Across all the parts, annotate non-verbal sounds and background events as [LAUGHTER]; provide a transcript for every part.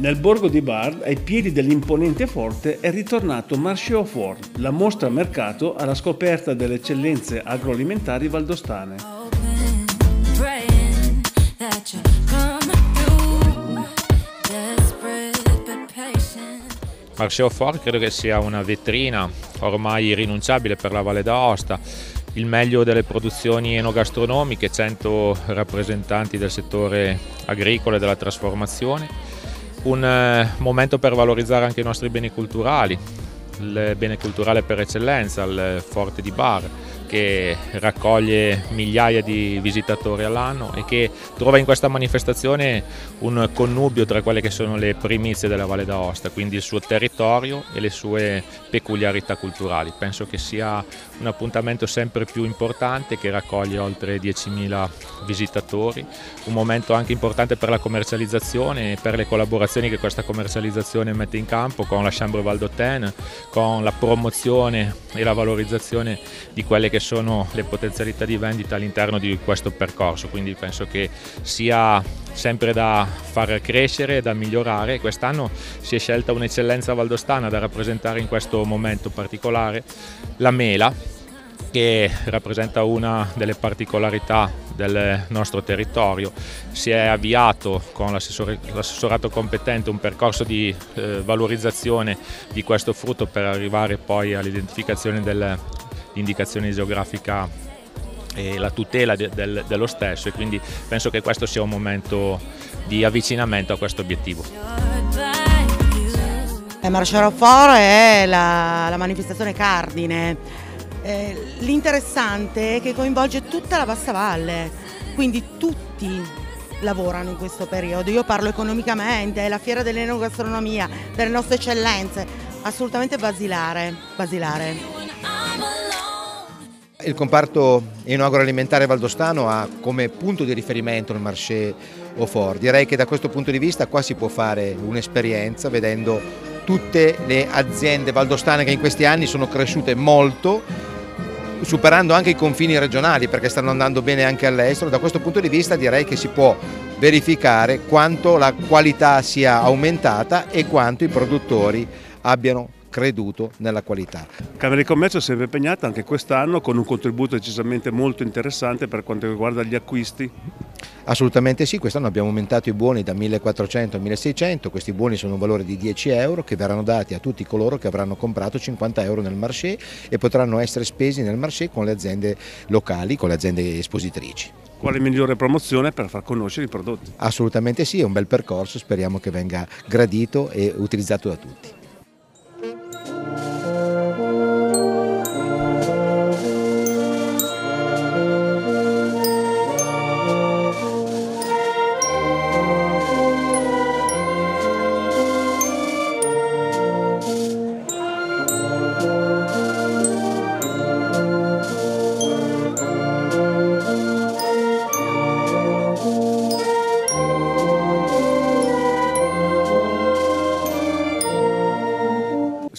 Nel borgo di Bard, ai piedi dell'imponente forte, è ritornato Marché au Fort, la mostra mercato alla scoperta delle eccellenze agroalimentari valdostane. Marché au Fort credo che sia una vetrina ormai irrinunciabile per la Valle d'Aosta il meglio delle produzioni enogastronomiche, 100 rappresentanti del settore agricolo e della trasformazione, un eh, momento per valorizzare anche i nostri beni culturali, il bene culturale per eccellenza, il Forte di Bar, che raccoglie migliaia di visitatori all'anno e che trova in questa manifestazione un connubio tra quelle che sono le primizie della Valle d'Aosta, quindi il suo territorio e le sue peculiarità culturali. Penso che sia un appuntamento sempre più importante che raccoglie oltre 10.000 visitatori, un momento anche importante per la commercializzazione e per le collaborazioni che questa commercializzazione mette in campo con la Chambre Val d'Oten, con la promozione e la valorizzazione di quelle che sono le potenzialità di vendita all'interno di questo percorso, quindi penso che sia sempre da far crescere, da migliorare. Quest'anno si è scelta un'eccellenza valdostana da rappresentare in questo momento particolare, la mela, che rappresenta una delle particolarità del nostro territorio. Si è avviato con l'assessorato competente un percorso di eh, valorizzazione di questo frutto per arrivare poi all'identificazione dell'indicazione geografica e la tutela de, del, dello stesso e quindi penso che questo sia un momento di avvicinamento a questo obiettivo. Marciaro Foro è la, la manifestazione cardine eh, l'interessante è che coinvolge tutta la bassa valle, quindi tutti lavorano in questo periodo. Io parlo economicamente, è la fiera dell'enogastronomia, delle nostre eccellenze, assolutamente basilare. basilare. Il comparto enoagroalimentare valdostano ha come punto di riferimento il Marché Ofor. Direi che da questo punto di vista qua si può fare un'esperienza vedendo tutte le aziende valdostane che in questi anni sono cresciute molto superando anche i confini regionali perché stanno andando bene anche all'estero. Da questo punto di vista direi che si può verificare quanto la qualità sia aumentata e quanto i produttori abbiano creduto nella qualità. Camera di Commercio è sempre impegnata anche quest'anno con un contributo decisamente molto interessante per quanto riguarda gli acquisti. Assolutamente sì, quest'anno abbiamo aumentato i buoni da 1400 a 1600, questi buoni sono un valore di 10 euro che verranno dati a tutti coloro che avranno comprato 50 euro nel marché e potranno essere spesi nel marché con le aziende locali, con le aziende espositrici. Quale migliore promozione per far conoscere i prodotti? Assolutamente sì, è un bel percorso, speriamo che venga gradito e utilizzato da tutti.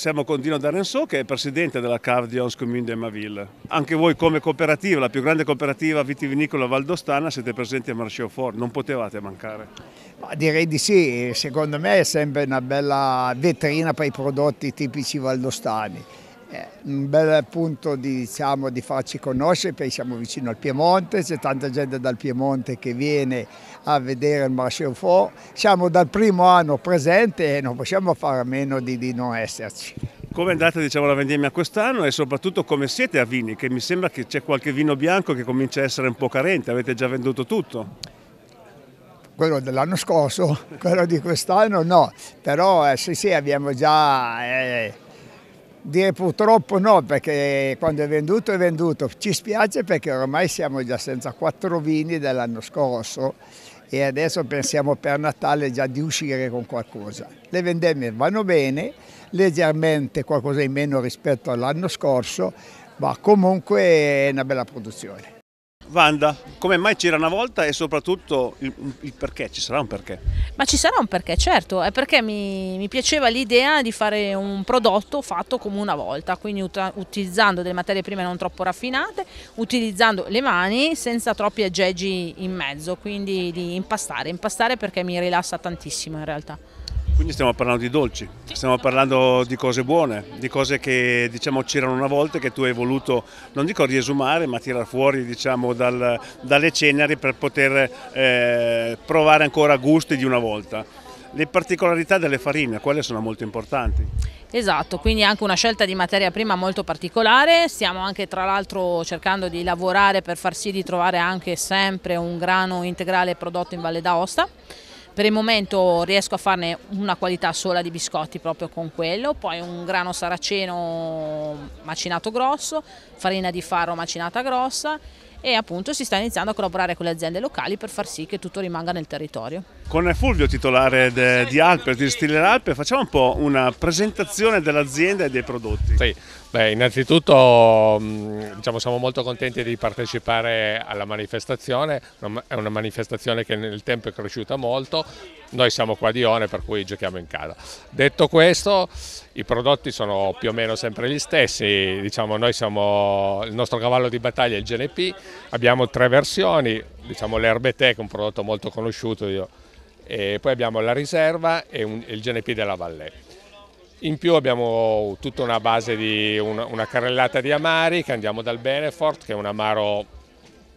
Siamo con Dino D'Arenso che è presidente della Cardions Commune de Maville. Anche voi come cooperativa, la più grande cooperativa vitivinicola valdostana, siete presenti a Marché Fort, non potevate mancare. Ma direi di sì, secondo me è sempre una bella vetrina per i prodotti tipici valdostani. È un bel punto di, diciamo, di farci conoscere perché siamo vicino al Piemonte, c'è tanta gente dal Piemonte che viene a vedere il Marché Fort. Siamo dal primo anno presente e non possiamo fare a meno di, di non esserci. Come è andata diciamo, la vendemmia quest'anno e soprattutto come siete a vini? Che mi sembra che c'è qualche vino bianco che comincia a essere un po' carente, avete già venduto tutto? Quello dell'anno scorso, [LAUGHS] quello di quest'anno no, però eh, sì sì abbiamo già... Eh, Dire purtroppo no, perché quando è venduto è venduto. Ci spiace perché ormai siamo già senza quattro vini dell'anno scorso e adesso pensiamo per Natale già di uscire con qualcosa. Le vendemmie vanno bene, leggermente qualcosa in meno rispetto all'anno scorso, ma comunque è una bella produzione. Vanda, come mai c'era una volta e soprattutto il, il, perché? Ci sarà un perché? Ma ci sarà un perché, certo, è perché mi, mi piaceva l'idea di fare un prodotto fatto come una volta, quindi ut utilizzando delle materie prime non troppo raffinate, utilizzando le mani senza troppi aggeggi in mezzo, quindi di impastare, impastare perché mi rilassa tantissimo in realtà. Quindi stiamo parlando di dolci, stiamo parlando di cose buone, di cose che diciamo c'erano una volta che tu hai voluto, non dico riesumare, ma tirare fuori diciamo, dal, dalle ceneri per poter eh, provare ancora gusti di una volta. Le particolarità delle farine, quelle sono molto importanti. Esatto, quindi anche una scelta di materia prima molto particolare, stiamo anche tra l'altro cercando di lavorare per far sì di trovare anche sempre un grano integrale prodotto in Valle d'Aosta per il momento riesco a farne una qualità sola di biscotti proprio con quello, poi un grano saraceno macinato grosso, farina di farro macinata grossa e appunto si sta iniziando a collaborare con le aziende locali per far sì che tutto rimanga nel territorio. Con Fulvio, titolare de, di Alpe, di Distiller Alpe, facciamo un po' una presentazione dell'azienda e dei prodotti. Sì. Beh, innanzitutto diciamo, siamo molto contenti di partecipare alla manifestazione, è una manifestazione che nel tempo è cresciuta molto, noi siamo qua di One per cui giochiamo in casa. Detto questo, i prodotti sono più o meno sempre gli stessi, diciamo, siamo, il nostro cavallo di battaglia è il GNP, abbiamo tre versioni, diciamo è un prodotto molto conosciuto, io, e poi abbiamo la riserva e, un, il GNP della Vallée. In più abbiamo tutta una base di una, una carrellata di amari che andiamo dal Benefort, che è un amaro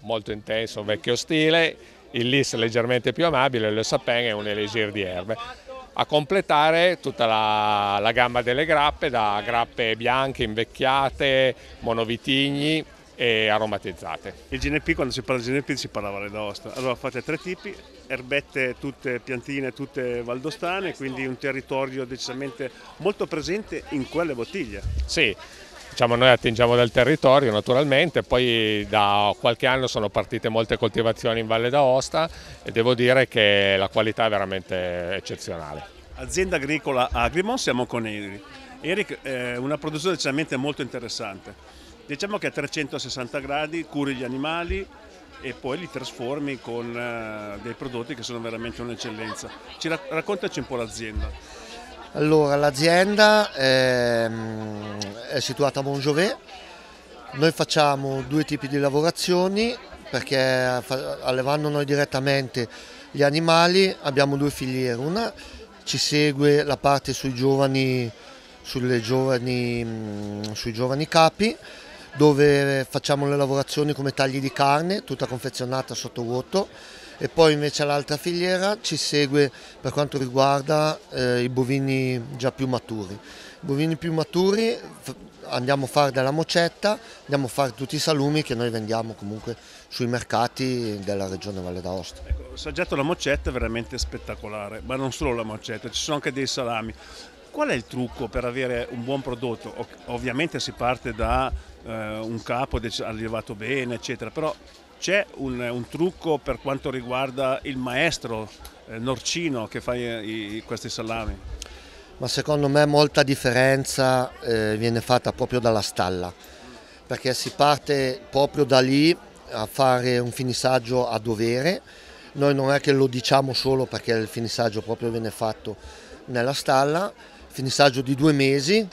molto intenso, vecchio stile, il Lis leggermente più amabile, il Sapin è un elisir di erbe. A completare tutta la, la gamma delle grappe, da grappe bianche, invecchiate, monovitigni, e aromatizzate. Il GNP, quando si parla di GNP si parla Valle d'Aosta. Allora fate tre tipi, erbette tutte piantine, tutte valdostane, quindi un territorio decisamente molto presente in quelle bottiglie. Sì, diciamo noi attingiamo dal territorio naturalmente, poi da qualche anno sono partite molte coltivazioni in Valle d'Aosta e devo dire che la qualità è veramente eccezionale. Azienda agricola Agrimon, siamo con Eric. Eric è una produzione decisamente molto interessante Diciamo che a 360 gradi curi gli animali e poi li trasformi con uh, dei prodotti che sono veramente un'eccellenza. raccontaci un po' l'azienda. Allora, l'azienda è, è, situata a Montjovet, noi facciamo due tipi di lavorazioni perché allevando noi direttamente gli animali abbiamo due filiere, una ci segue la parte sui giovani, giovani, sui giovani capi dove facciamo le lavorazioni come tagli di carne, tutta confezionata sotto vuoto e poi invece l'altra filiera ci segue per quanto riguarda eh, i bovini già più maturi. I bovini più maturi andiamo a fare della mocetta, andiamo a fare tutti i salumi che noi vendiamo comunque sui mercati della regione Valle d'Aosta. Ecco, assaggiato la mocetta è veramente spettacolare, ma non solo la mocetta, ci sono anche dei salami. Qual è il trucco per avere un buon prodotto? Ovviamente si parte da eh, un capo allevato bene, eccetera, però c'è un, un, trucco per quanto riguarda il maestro eh, Norcino che fa i, i, questi salami? Ma secondo me molta differenza eh, viene fatta proprio dalla stalla, perché si parte proprio da lì a fare un finissaggio a dovere. Noi non è che lo diciamo solo perché il finissaggio proprio viene fatto nella stalla, finissaggio di due mesi,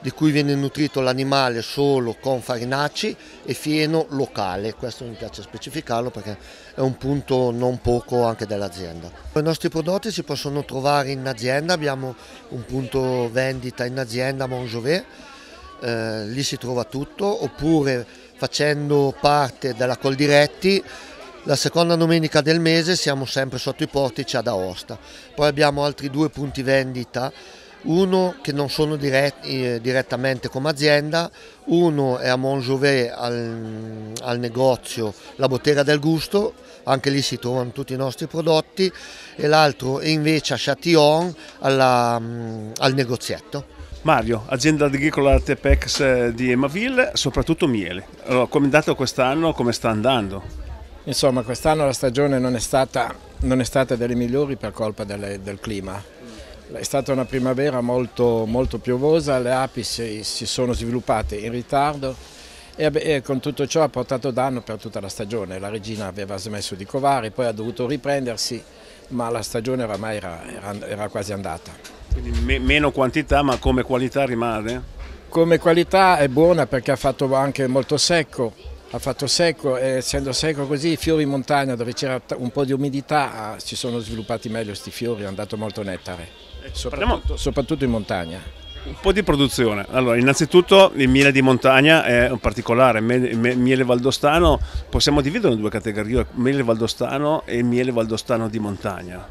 di cui viene nutrito l'animale solo con farinacci e fieno locale, questo mi piace specificarlo perché è un punto non poco anche dell'azienda. I nostri prodotti si possono trovare in azienda, abbiamo un punto vendita in azienda a Montjovet, eh, lì si trova tutto, oppure facendo parte della Coldiretti la seconda domenica del mese siamo sempre sotto i portici ad Aosta. Poi abbiamo altri due punti vendita uno che non sono diretti, eh, direttamente come azienda, uno è a Montjovet al, al, negozio La Bottega del Gusto, anche lì si trovano tutti i nostri prodotti, e l'altro è invece a Châtillon alla, mm, al negozietto. Mario, azienda agricola Tepex eh, di Emaville, soprattutto miele. Allora, come è andato quest'anno, come sta andando? Insomma, quest'anno la stagione non è, stata, non è stata delle migliori per colpa delle, del clima è stata una primavera molto, molto piovosa, le api si, si, sono sviluppate in ritardo e, e, con tutto ciò ha portato danno per tutta la stagione. La regina aveva smesso di covare, poi ha dovuto riprendersi, ma la stagione oramai era, era, era quasi andata. Quindi me, meno quantità, ma come qualità rimane? Come qualità è buona perché ha fatto anche molto secco, ha fatto secco e essendo secco così i fiori in montagna dove c'era un po' di umidità si sono sviluppati meglio questi fiori, hanno dato molto nettare, soprattutto, soprattutto in montagna. Un po' di produzione. Allora, innanzitutto il miele di montagna è un particolare, il miele valdostano possiamo dividere in due categorie, miele valdostano e miele valdostano di montagna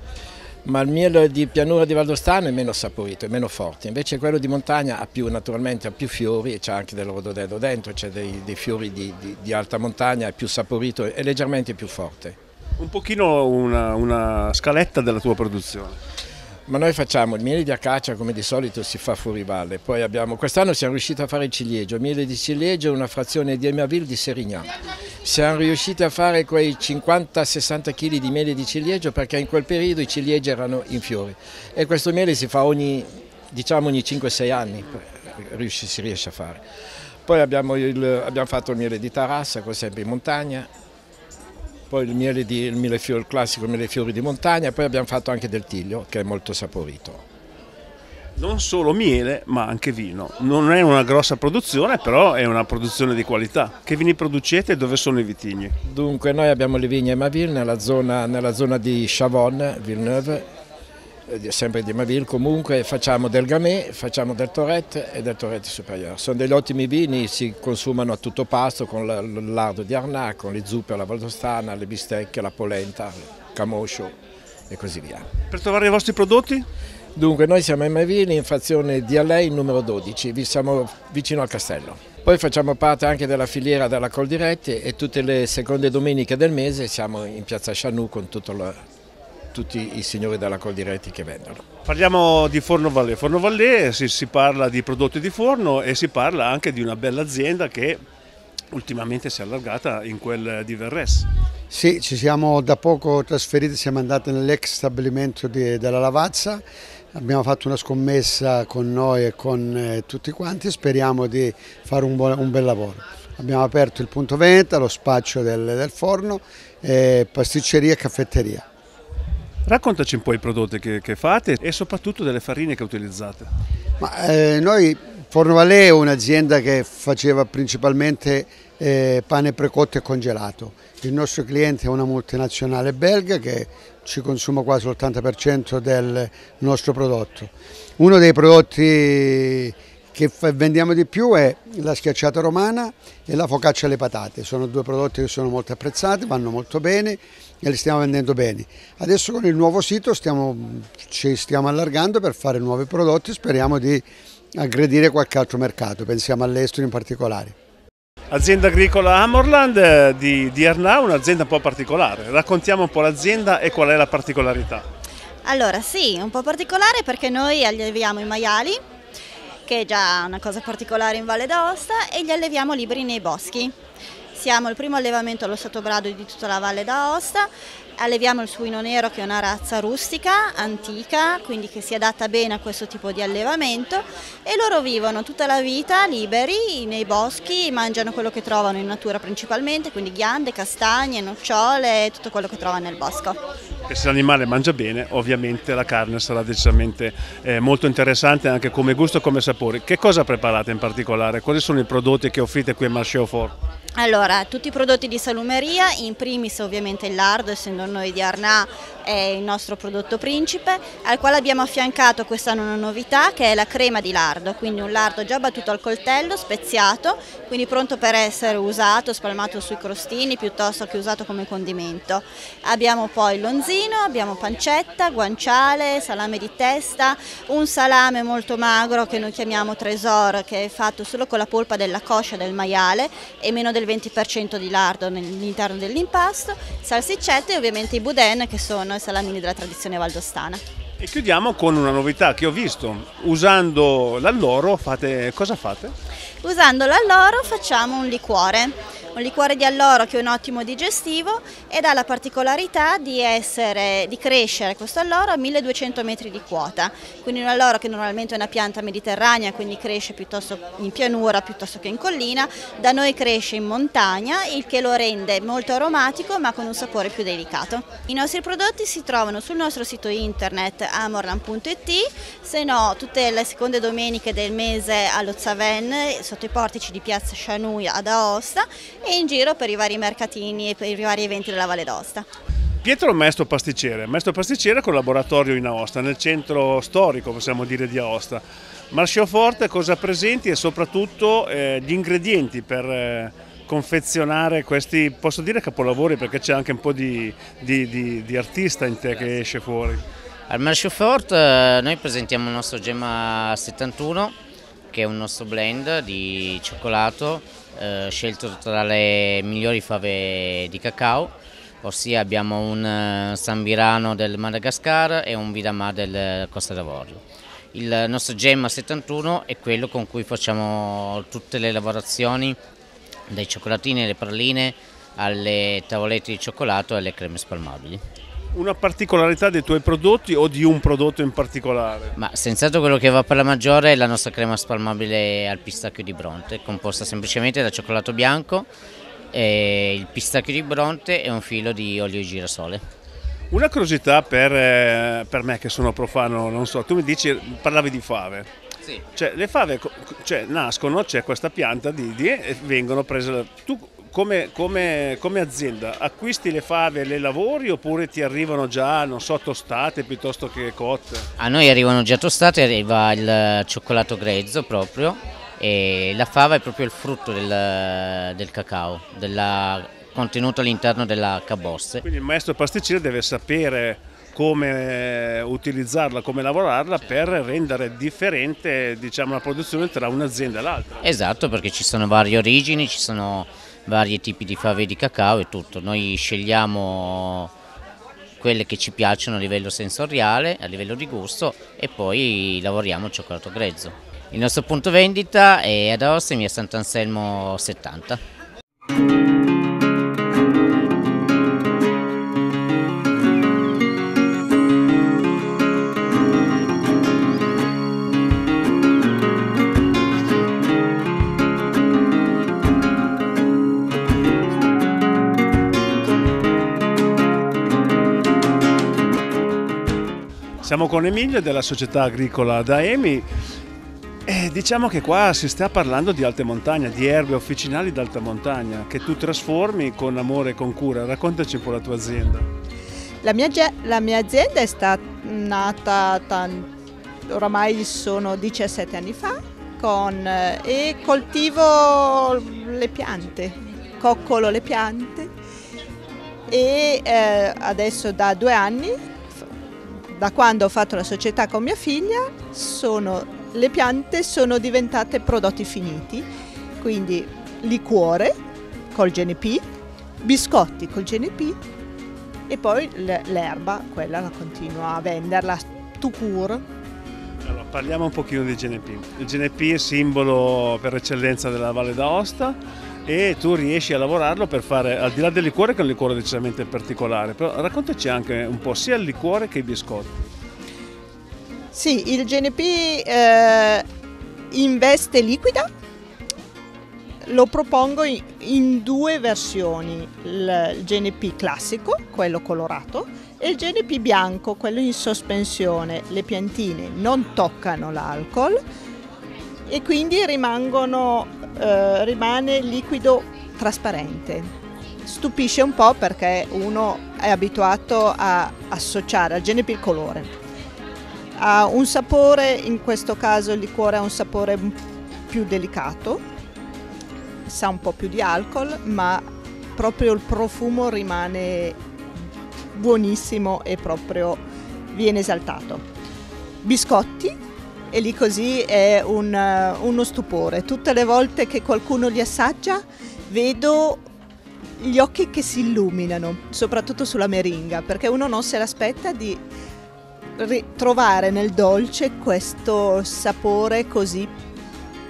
ma il miele di pianura di Valdostano è meno saporito, è meno forte, invece quello di montagna ha più, naturalmente ha più fiori e c'è anche del rododedo dentro, c'è dei, dei, fiori di, di, di, alta montagna, è più saporito e leggermente più forte. Un pochino una, una scaletta della tua produzione. Ma noi facciamo il miele di acacia come di solito si fa fuori valle, poi abbiamo, quest'anno siamo riusciti a fare il ciliegio, il miele di ciliegio è una frazione di Emaville di Serignan. Siamo riusciti a fare quei 50-60 kg di miele di ciliegio perché in quel periodo i ciliegi erano in fiori e questo miele si fa ogni, diciamo ogni 5-6 anni, si riesce a fare. Poi abbiamo, il, abbiamo fatto il miele di Tarassa, sempre in montagna, poi il miele, di, il, millefiori, il classico millefiori di montagna, poi abbiamo fatto anche del tiglio che è molto saporito. Non solo miele ma anche vino, non è una grossa produzione però è una produzione di qualità. Che vini producete e dove sono i vitigni? Dunque noi abbiamo le vigne Maville nella zona, nella zona di Chavon, Villeneuve sempre di Maville, comunque facciamo del Gamay, facciamo del Tourette e del Tourette Superiore. Sono degli ottimi vini, si consumano a tutto pasto con il lardo di Arnac, con le zuppe alla Valdostana, le bistecche, la polenta, il camoscio e così via. Per trovare i vostri prodotti? Dunque noi siamo a Maville in frazione di Alei numero 12, siamo vicino al castello. Poi facciamo parte anche della filiera della Coldiretti e tutte le seconde domeniche del mese siamo in piazza Chanou con tutto il tutti i signori della Coldiretti che vendono. Parliamo di Forno Vallée. Forno Vallée si, si parla di prodotti di forno e si parla anche di una bella azienda che ultimamente si è allargata in quel di Verres. Sì, ci siamo da poco trasferiti, siamo andati nell'ex stabilimento di, della Lavazza, abbiamo fatto una scommessa con noi e con eh, tutti quanti e speriamo di fare un, buon, un, bel lavoro. Abbiamo aperto il punto vendita, lo spaccio del, del forno, eh, pasticceria e caffetteria. Raccontaci un po' i prodotti che, che fate e soprattutto delle farine che utilizzate. Ma, eh, noi Forno Valais è un'azienda che faceva principalmente eh, pane precotto e congelato. Il nostro cliente è una multinazionale belga che ci consuma quasi l'80% del nostro prodotto. Uno dei prodotti che vendiamo di più è la schiacciata romana e la focaccia alle patate. Sono due prodotti che sono molto apprezzati, vanno molto bene e li stiamo vendendo bene. Adesso con il nuovo sito stiamo, ci stiamo allargando per fare nuovi prodotti, speriamo di aggredire qualche altro mercato, pensiamo all'estero in particolare. Azienda agricola Amorland eh, di, di Arnau, un'azienda un po' particolare. Raccontiamo un po' l'azienda e qual è la particolarità. Allora sì, un po' particolare perché noi alleviamo i maiali che è già una cosa particolare in Valle d'Aosta, e li alleviamo liberi nei boschi. Siamo il primo allevamento allo stato brado di tutta la Valle d'Aosta Alleviamo il suino nero che è una razza rustica, antica, quindi che si adatta bene a questo tipo di allevamento e loro vivono tutta la vita liberi nei boschi, mangiano quello che trovano in natura principalmente, quindi ghiande, castagne, nocciole, tutto quello che trovano nel bosco. E se l'animale mangia bene, ovviamente la carne sarà decisamente eh, molto interessante anche come gusto e come sapore. Che cosa preparate in particolare? Quali sono i prodotti che offrite qui a Marché Fort? Allora, tutti i prodotti di salumeria, in primis ovviamente il lardo, essendo noi di Arnà è il nostro prodotto principe, al quale abbiamo affiancato quest'anno una novità che è la crema di lardo, quindi un lardo già battuto al coltello, speziato, quindi pronto per essere usato, spalmato sui crostini piuttosto che usato come condimento. Abbiamo poi lonzino, abbiamo pancetta, guanciale, salame di testa, un salame molto magro che noi chiamiamo tresor, che è fatto solo con la polpa della coscia del maiale e meno del 20% di lardo all'interno dell'impasto, salsiccette e ovviamente i boudin che sono i salamini della tradizione valdostana. E chiudiamo con una novità che ho visto, usando l'alloro fate, cosa fate? Usando l'alloro facciamo un liquore un liquore di alloro che è un ottimo digestivo ed ha la particolarità di, essere, di crescere questo alloro a 1200 metri di quota, quindi un alloro che normalmente è una pianta mediterranea, quindi cresce piuttosto in pianura piuttosto che in collina, da noi cresce in montagna, il che lo rende molto aromatico ma con un sapore più delicato. I nostri prodotti si trovano sul nostro sito internet amorlan.it, se no tutte le seconde domeniche del mese allo Zaven sotto i portici di piazza Chanouille ad Aosta e in giro per i vari mercatini e per i vari eventi della Valle d'Aosta. Pietro Maestro Pasticcere, Maestro Pasticcere con laboratorio in Aosta, nel centro storico possiamo dire di Aosta. Marcio Forte cosa presenti e soprattutto eh, gli ingredienti per eh, confezionare questi, posso dire capolavori perché c'è anche un po' di, di, di, di artista in te che esce fuori. Al Marcio Forte eh, noi presentiamo il nostro Gemma 71 che è un nostro blend di cioccolato eh, scelto tra le migliori fave di cacao, ossia abbiamo un eh, Sambirano del Madagascar e un Vidamà del Costa d'Avorio. Il nostro Gemma 71 è quello con cui facciamo tutte le lavorazioni dai cioccolatini alle praline alle tavolette di cioccolato e alle creme spalmabili. Una particolarità dei tuoi prodotti o di un prodotto in particolare? Ma senz'altro quello che va per la maggiore è la nostra crema spalmabile al pistacchio di Bronte, composta semplicemente da cioccolato bianco, il pistacchio di Bronte e un filo di olio di girasole. Una curiosità per, eh, per, me che sono profano, non so, tu mi dici, parlavi di fave. Sì. Cioè, le fave cioè, nascono, c'è questa pianta di, di, e vengono prese. Tu come, come, come, azienda acquisti le fave e le lavori oppure ti arrivano già, non so, tostate piuttosto che cotte? A noi arrivano già tostate, arriva il cioccolato grezzo proprio e la fava è proprio il frutto del, del cacao, della, contenuto all'interno della cabosse. Quindi il maestro pasticcere deve sapere come utilizzarla, come lavorarla per rendere differente diciamo, la produzione tra un'azienda e l'altra. Esatto, perché ci sono varie origini, ci sono vari tipi di fave di cacao e tutto. Noi scegliamo quelle che ci piacciono a livello sensoriale, a livello di gusto e poi lavoriamo il cioccolato grezzo. Il nostro punto vendita è ad in via Sant'Anselmo 70. Siamo con Emilio della società agricola Daemi e diciamo che qua si sta parlando di alte montagne, di erbe officinali d'alta montagna che tu trasformi con amore e con cura. Raccontaci un po' la tua azienda. La mia, la mia azienda è stata nata oramai sono 17 anni fa con, eh, e coltivo le piante, coccolo le piante e eh, adesso da due anni da quando ho fatto la società con mia figlia sono, le piante sono diventate prodotti finiti, quindi liquore col GNP, biscotti col GNP e poi l'erba, quella la continuo a venderla tout court. Allora, parliamo un pochino di GNP. Il GNP è simbolo per eccellenza della Valle d'Aosta e tu riesci a lavorarlo per fare, al di là del liquore che è un liquore decisamente particolare, però raccontaci anche un po' sia il liquore che i biscotti. Sì, il GNP eh, in veste liquida lo propongo in, due versioni, il GNP classico, quello colorato, e il GNP bianco, quello in sospensione. Le piantine non toccano l'alcol e quindi rimangono eh, rimane liquido trasparente. Stupisce un po' perché uno è abituato a associare al GNP il colore. Ha un sapore, in questo caso il liquore ha un sapore più delicato, sa un po' più di alcol, ma proprio il profumo rimane buonissimo e proprio viene esaltato. Biscotti e lì così è un, uno stupore. Tutte le volte che qualcuno li assaggia vedo gli occhi che si illuminano, soprattutto sulla meringa, perché uno non se l'aspetta di trovare nel dolce questo sapore così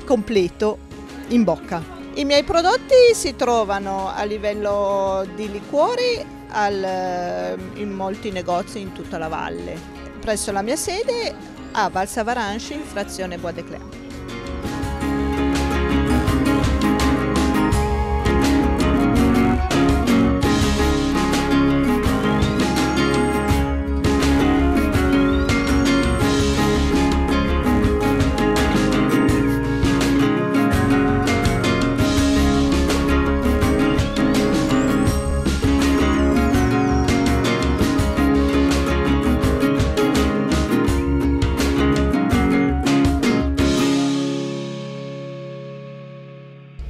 completo in bocca. I miei prodotti si trovano a livello di liquori al, in molti negozi in tutta la valle. Presso la mia sede a Val Savaranche in frazione Bois de Clermont.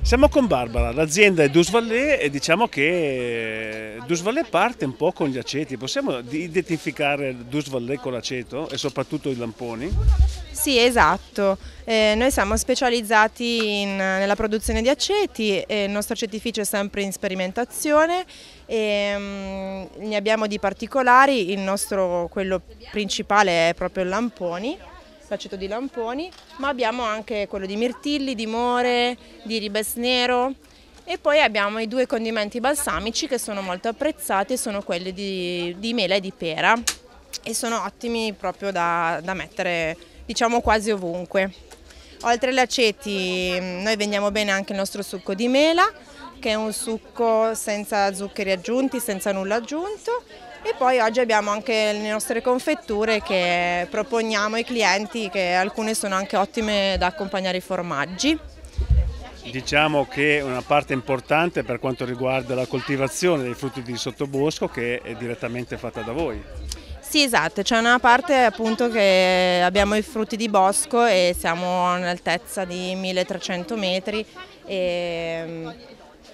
Siamo con Barbara, l'azienda è Dusvalle e diciamo che Dusvalle parte un po' con gli aceti. Possiamo identificare Dusvalle con l'aceto e soprattutto i lamponi? Sì, esatto. Eh, noi siamo specializzati in, nella produzione di aceti, il nostro acetificio è sempre in sperimentazione e um, ne abbiamo di particolari, il nostro quello principale è proprio il lamponi l'aceto di lamponi, ma abbiamo anche quello di mirtilli, di more, di ribes nero. E poi abbiamo i due condimenti balsamici che sono molto apprezzati, sono quelli di, di mela e di pera. E sono ottimi proprio da, da mettere diciamo quasi ovunque. Oltre agli aceti noi vendiamo bene anche il nostro succo di mela che è un succo senza zuccheri aggiunti, senza nulla aggiunto e poi oggi abbiamo anche le nostre confetture che proponiamo ai clienti, che alcune sono anche ottime da accompagnare i formaggi. Diciamo che una parte importante per quanto riguarda la coltivazione dei frutti di sottobosco che è direttamente fatta da voi. Sì esatto, c'è una parte appunto che abbiamo i frutti di bosco e siamo all'altezza di 1300 metri e,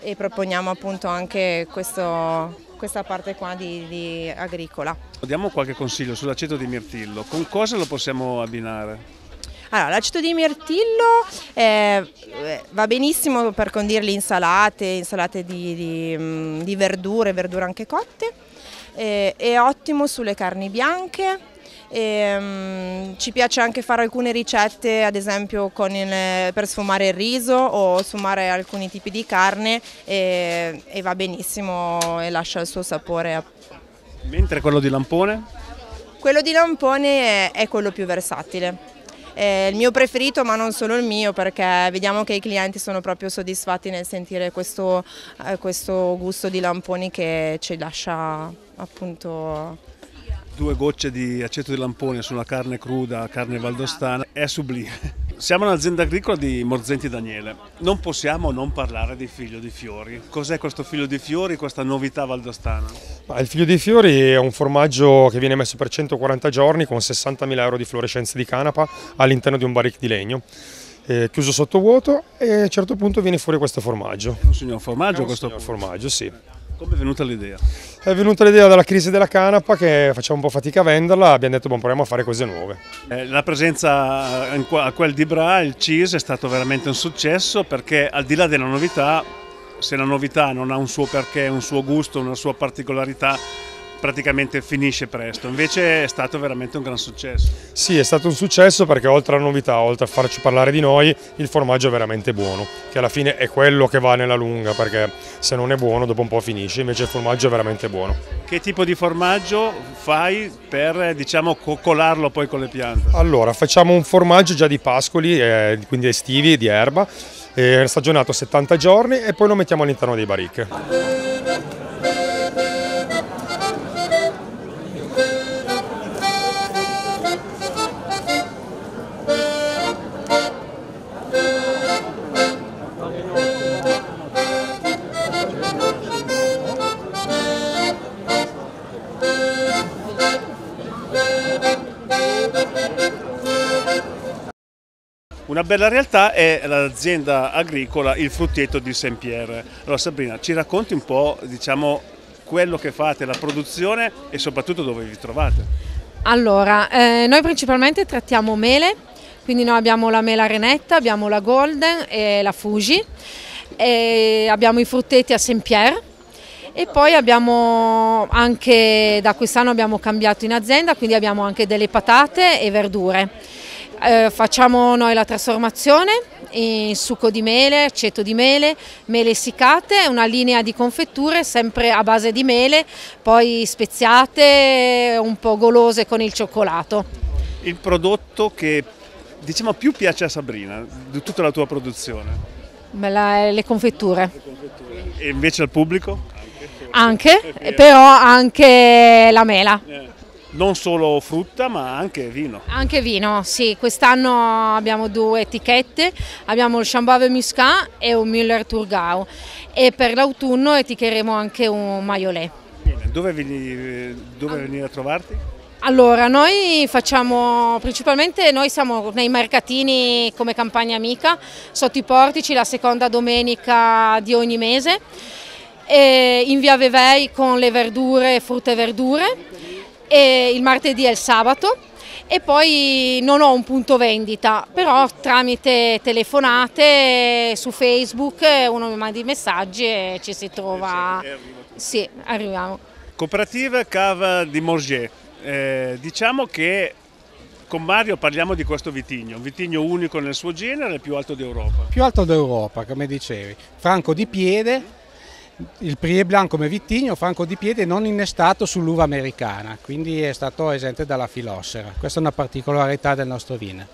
e proponiamo appunto anche questo, questa parte qua di, di agricola. Diamo qualche consiglio sull'aceto di mirtillo, con cosa lo possiamo abbinare? Allora, l'aceto di mirtillo eh, va benissimo per condire le insalate, insalate di, di, mm, di verdure, verdure anche cotte, eh, è ottimo sulle carni bianche, e, um, ci piace anche fare alcune ricette ad esempio il, per sfumare il riso o sfumare alcuni tipi di carne e, e va benissimo e lascia il suo sapore. Mentre quello di lampone? Quello di lampone è, è quello più versatile. È il mio preferito ma non solo il mio perché vediamo che i clienti sono proprio soddisfatti nel sentire questo, eh, questo gusto di lamponi che ci lascia appunto due gocce di aceto di lampone sulla carne cruda, carne valdostana, è sublime. Siamo un'azienda agricola di Morzenti Daniele, non possiamo non parlare di figlio di fiori. Cos'è questo figlio di fiori, questa novità valdostana? Il figlio di fiori è un formaggio che viene messo per 140 giorni con 60.000 euro di fluorescenza di canapa all'interno di un barrique di legno. Eh, chiuso sotto vuoto e a un certo punto viene fuori questo formaggio. È un signor formaggio è un questo? Signor formaggio, sì. Come è venuta l'idea? È venuta l'idea dalla crisi della canapa che facciamo un po' fatica a venderla, abbiamo detto bon, proviamo a fare cose nuove. Eh, la presenza a quel di Bra, il cheese, è stato veramente un successo perché al di là della novità, se la novità non ha un suo perché, un suo gusto, una sua particolarità, praticamente finisce presto, invece è stato veramente un gran successo. Sì, è stato un successo perché oltre alla novità, oltre a farci parlare di noi, il formaggio è veramente buono, che alla fine è quello che va nella lunga, perché se non è buono dopo un po' finisce, invece il formaggio è veramente buono. Che tipo di formaggio fai per diciamo coccolarlo poi con le piante? Allora, facciamo un formaggio già di pascoli, eh, quindi estivi, di erba, eh, stagionato 70 giorni e poi lo mettiamo all'interno dei baricche. Una bella realtà è l'azienda agricola Il Fruttietto di Saint-Pierre. Allora Sabrina, ci racconti un po' diciamo, quello che fate, la produzione e soprattutto dove vi trovate? Allora, eh, noi principalmente trattiamo mele, quindi noi abbiamo la mela renetta, abbiamo la golden e la Fuji, e abbiamo i frutteti a Saint-Pierre e poi abbiamo anche, da quest'anno abbiamo cambiato in azienda, quindi abbiamo anche delle patate e verdure. Eh, facciamo noi la trasformazione in succo di mele, aceto di mele, mele essiccate, una linea di confetture sempre a base di mele, poi speziate, un po' golose con il cioccolato. Il prodotto che diciamo più piace a Sabrina di tutta la tua produzione? Beh, le confetture. E invece al pubblico? Anche, però anche la mela. Eh non solo frutta ma anche vino. Anche vino, sì, quest'anno abbiamo due etichette, abbiamo il Chambave Muscat e un Müller Turgau e per l'autunno eticheremo anche un Maiolet. Bene, dove, vieni, dove venire a trovarti? Allora, noi facciamo principalmente, noi siamo nei mercatini come campagna amica, sotto i portici la seconda domenica di ogni mese, in via Vevei con le verdure, frutta e verdure, il martedì e il sabato e poi non ho un punto vendita, però tramite telefonate su Facebook uno mi manda i messaggi e ci si trova. Sì, arriviamo. Cooperativa Cava di Morgier. Eh, diciamo che con Mario parliamo di questo vitigno, un vitigno unico nel suo genere, il più alto d'Europa. Più alto d'Europa, come dicevi. Franco di piede, il Prie Blanc come vitigno, franco di piede non innestato sull'uva americana, quindi è stato esente dalla filossera. Questa è una particolarità del nostro vino.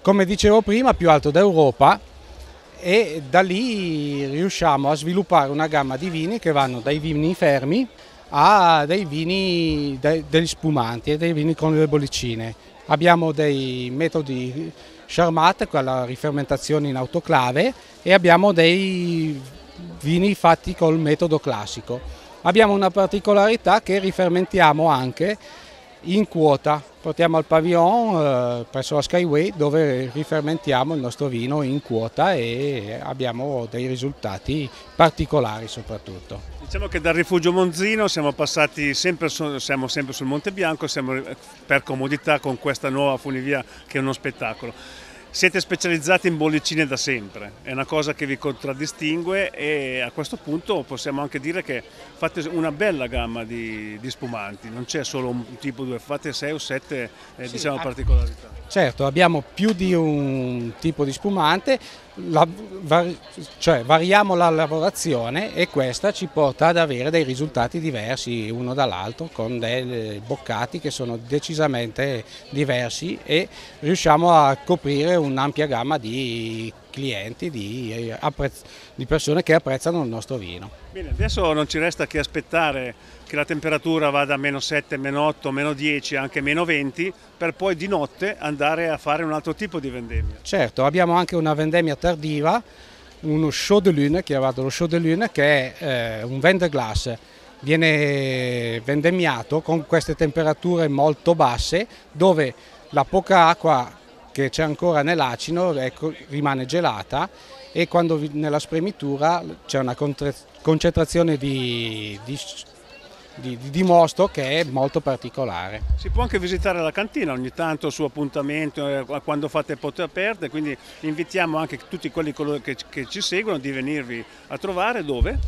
Come dicevo prima, più alto d'Europa e da lì riusciamo a sviluppare una gamma di vini che vanno dai vini fermi a dei vini, degli spumanti e dei vini con le bollicine. Abbiamo dei metodi Charmat con la rifermentazione in autoclave e abbiamo dei vini fatti col metodo classico. Abbiamo una particolarità che rifermentiamo anche in quota, portiamo al pavillon eh, presso la Skyway dove rifermentiamo il nostro vino in quota e abbiamo dei risultati particolari soprattutto. Diciamo che dal rifugio Monzino siamo passati sempre, su, siamo sempre sul Monte Bianco, siamo per comodità con questa nuova funivia che è uno spettacolo. Siete specializzati in bollicine da sempre, è una cosa che vi contraddistingue e a questo punto possiamo anche dire che fate una bella gamma di, di spumanti, non c'è solo un tipo due, fate sei o sette eh, sì, diciamo, particolarità. Certo, abbiamo più di un tipo di spumante, la, var, cioè variamo la lavorazione e questa ci porta ad avere dei risultati diversi uno dall'altro con dei boccati che sono decisamente diversi e riusciamo a coprire un'ampia gamma di clienti, di, di, persone che apprezzano il nostro vino. Bene, adesso non ci resta che aspettare che la temperatura vada a meno 7, meno 8, meno 10, anche meno 20, per poi di notte andare a fare un altro tipo di vendemmia. Certo, abbiamo anche una vendemmia tardiva, uno show de lune, chiamato lo show de lune, che è eh, un vendeglass viene vendemmiato con queste temperature molto basse dove la poca acqua che c'è ancora nell'acino ecco, rimane gelata e quando nella spremitura c'è una concentrazione di, di di, di, mosto che è molto particolare. Si può anche visitare la cantina ogni tanto su appuntamento eh, quando fate porte aperte, quindi invitiamo anche tutti quelli che, che ci seguono di venirvi a trovare dove?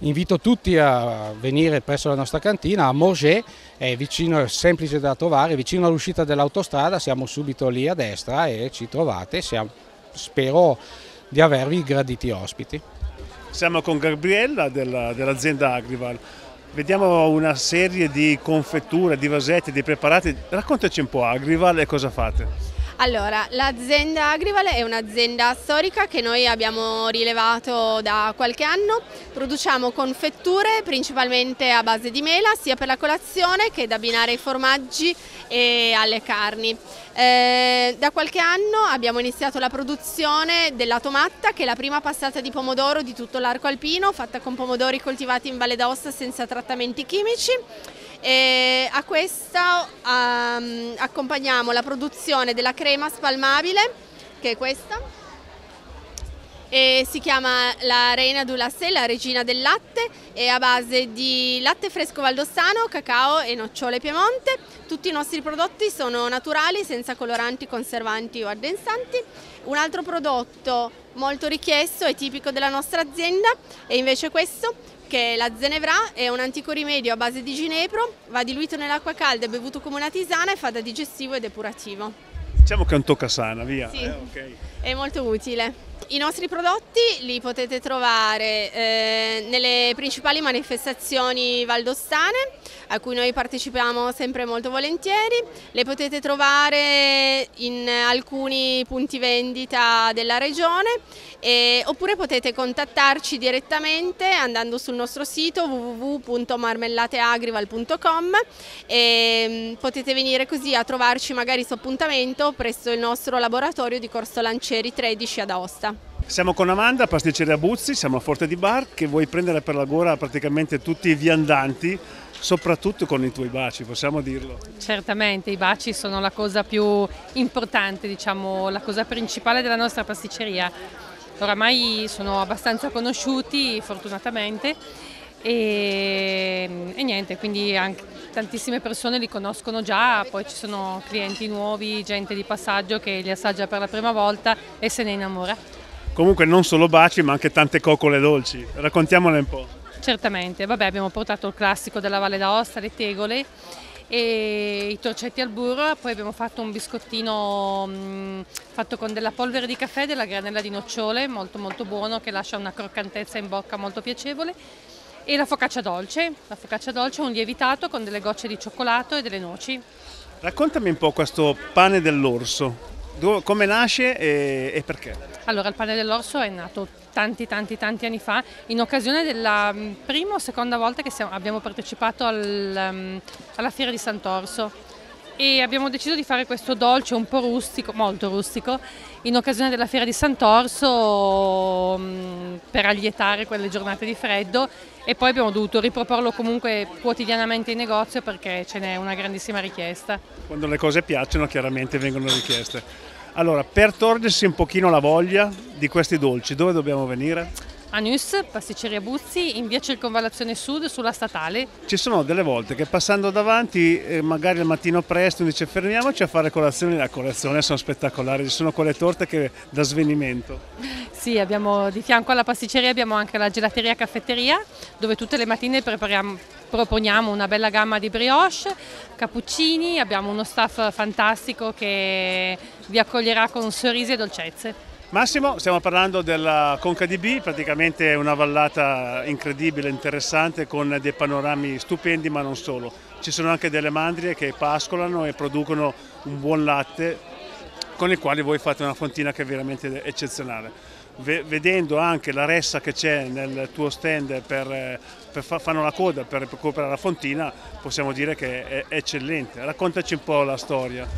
Invito tutti a venire presso la nostra cantina a Morger, è vicino, semplice da trovare, vicino all'uscita dell'autostrada, siamo subito lì a destra e ci trovate, siamo, spero di avervi graditi ospiti. Siamo con Gabriella dell'azienda Agrival. Vediamo una serie di confetture, di vasetti, di preparati. Raccontaci un po' Agrival e cosa fate. Allora, l'azienda Agrival è un'azienda storica che noi abbiamo rilevato da qualche anno. Produciamo confetture principalmente a base di mela, sia per la colazione che da abbinare ai formaggi e alle carni. Eh, da qualche anno abbiamo iniziato la produzione della tomatta, che è la prima passata di pomodoro di tutto l'arco alpino, fatta con pomodori coltivati in Valle d'Aosta senza trattamenti chimici e a questa um, accompagniamo la produzione della crema spalmabile che è questa e si chiama la Reina du Lassé, la regina del latte, è a base di latte fresco valdostano, cacao e nocciole piemonte. Tutti i nostri prodotti sono naturali, senza coloranti, conservanti o addensanti. Un altro prodotto molto richiesto e tipico della nostra azienda è invece questo, che la Zenevra è un antico rimedio a base di ginepro, va diluito nell'acqua calda e bevuto come una tisana e fa da digestivo e depurativo. Diciamo che è un toccasana, via. Sì, eh, okay. è molto utile. I nostri prodotti li potete trovare eh, nelle principali manifestazioni valdostane a cui noi partecipiamo sempre molto volentieri, le potete trovare in alcuni punti vendita della regione e, oppure potete contattarci direttamente andando sul nostro sito www.marmellateagrival.com e mm, potete venire così a trovarci magari su appuntamento presso il nostro laboratorio di Corso Lancieri 13 ad Aosta. Siamo con Amanda, pasticceria Buzzi, siamo a Forte di Bar, che vuoi prendere per la gola praticamente tutti i viandanti, soprattutto con i tuoi baci, possiamo dirlo? Certamente, i baci sono la cosa più importante, diciamo, la cosa principale della nostra pasticceria. Oramai sono abbastanza conosciuti, fortunatamente, e, e niente, quindi tantissime persone li conoscono già, poi ci sono clienti nuovi, gente di passaggio che li assaggia per la prima volta e se ne innamora. Comunque non solo baci ma anche tante coccole dolci, raccontiamole un po'. Certamente, vabbè abbiamo portato il classico della Valle d'Aosta, le tegole e i torcetti al burro, poi abbiamo fatto un biscottino mh, fatto con della polvere di caffè, della granella di nocciole, molto molto buono che lascia una croccantezza in bocca molto piacevole. E la focaccia dolce, la focaccia dolce un lievitato con delle gocce di cioccolato e delle noci. Raccontami un po' questo pane dell'orso, come nasce e, e, perché? Allora, il pane dell'orso è nato tanti tanti tanti anni fa in occasione della mm, prima o seconda volta che siamo, abbiamo partecipato al, um, alla fiera di Sant'Orso e abbiamo deciso di fare questo dolce un po' rustico, molto rustico, in occasione della fiera di Sant'Orso um, per allietare quelle giornate di freddo e poi abbiamo dovuto riproporlo comunque quotidianamente in negozio perché ce n'è una grandissima richiesta. Quando le cose piacciono chiaramente vengono richieste. Allora, per togliersi un pochino la voglia di questi dolci, dove dobbiamo venire? A Nus, pasticceria Buzzi, in via Circonvallazione Sud, sulla statale. Ci sono delle volte che passando davanti, eh, magari al mattino presto, dice fermiamoci a fare colazione, la colazione sono spettacolari, ci sono quelle torte che da svenimento. Sì, abbiamo di fianco alla pasticceria abbiamo anche la gelateria caffetteria, dove tutte le mattine prepariamo proponiamo una bella gamma di brioche, cappuccini, abbiamo uno staff fantastico che vi accoglierà con sorrisi e dolcezze. Massimo, stiamo parlando della Conca di B, praticamente una vallata incredibile, interessante, con dei panorami stupendi, ma non solo. Ci sono anche delle mandrie che pascolano e producono un buon latte, con il quale voi fate una fontina che è veramente eccezionale vedendo anche la ressa che c'è nel tuo stand per, per fanno la coda per recuperare la fontina, possiamo dire che è eccellente. Raccontaci un po' la storia.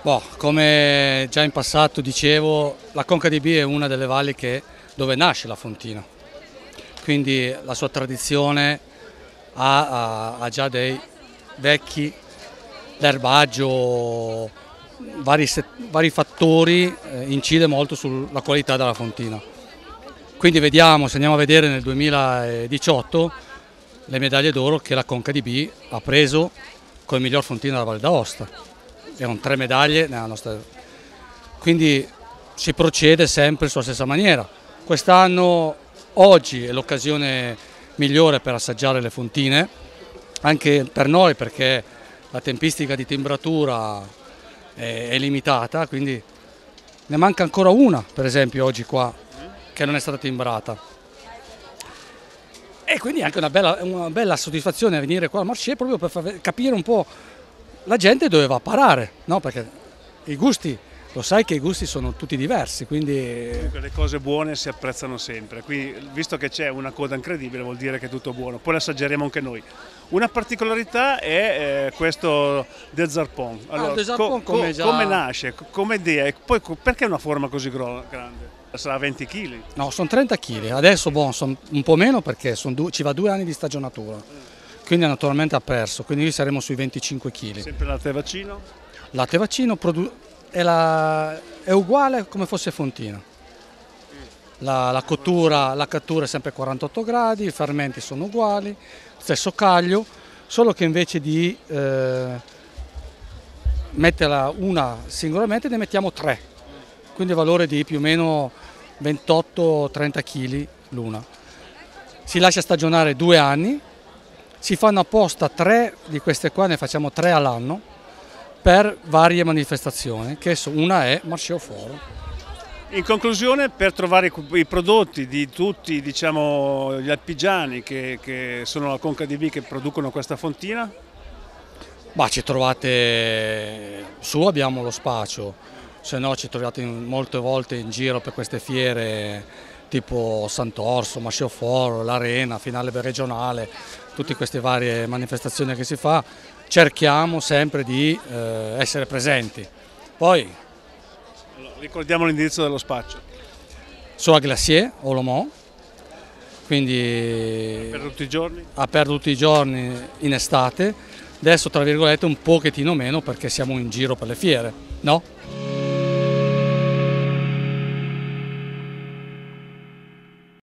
Boh, come già in passato dicevo, la Conca di B è una delle valli che, dove nasce la fontina, quindi la sua tradizione ha, ha, ha già dei vecchi, l'erbaggio, vari, vari fattori eh, incide molto sulla qualità della fontina. Quindi vediamo, se andiamo a vedere nel 2018, le medaglie d'oro che la Conca di B ha preso come miglior fontina della Valle d'Aosta. Erano tre medaglie nella nostra... Quindi si procede sempre sulla stessa maniera. Quest'anno, oggi è l'occasione migliore per assaggiare le fontine, anche per noi perché la tempistica di timbratura è, limitata, quindi ne manca ancora una per esempio oggi qua che non è stata timbrata. E quindi anche una bella, una bella soddisfazione venire qua al Marché proprio per capire un po' la gente dove va a parare, no? perché i gusti lo sai che i gusti sono tutti diversi, quindi... Le cose buone si apprezzano sempre, quindi visto che c'è una coda incredibile vuol dire che è tutto buono, poi lo assaggeremo anche noi. Una particolarità è eh, questo del Zarpon. Ah, allora, ah, Zarpon co come, già... come, nasce, come idea e poi perché una forma così grande? Sarà 20 kg? No, sono 30 kg, adesso bon, sono un po' meno perché ci va due anni di stagionatura, quindi naturalmente ha perso, quindi saremo sui 25 kg. Sempre latte vaccino? Latte vaccino, è, la, è uguale come fosse fontina. La, la, cottura, la cattura è sempre a 48 gradi, i fermenti sono uguali, stesso caglio, solo che invece di eh, metterla una singolarmente ne mettiamo tre, quindi valore di più o meno 28-30 kg l'una. Si lascia stagionare due anni, si fanno apposta tre di queste qua, ne facciamo tre all'anno, per varie manifestazioni, che una è Marceo Foro. In conclusione, per trovare i prodotti di tutti diciamo, gli alpigiani che, che sono la Conca di B che producono questa fontina? Bah, ci trovate su, abbiamo lo spazio, se no ci trovate molte volte in giro per queste fiere tipo Sant'Orso, Mascioforo, l'Arena, Finale regionale, tutte queste varie manifestazioni che si fa cerchiamo sempre di eh, essere presenti. Poi, allora, ricordiamo l'indirizzo dello spaccio. sulla Glacier o Le Mans, quindi Per tutti i giorni? aperto tutti i giorni in estate, adesso tra virgolette un pochettino meno perché siamo in giro per le fiere, no?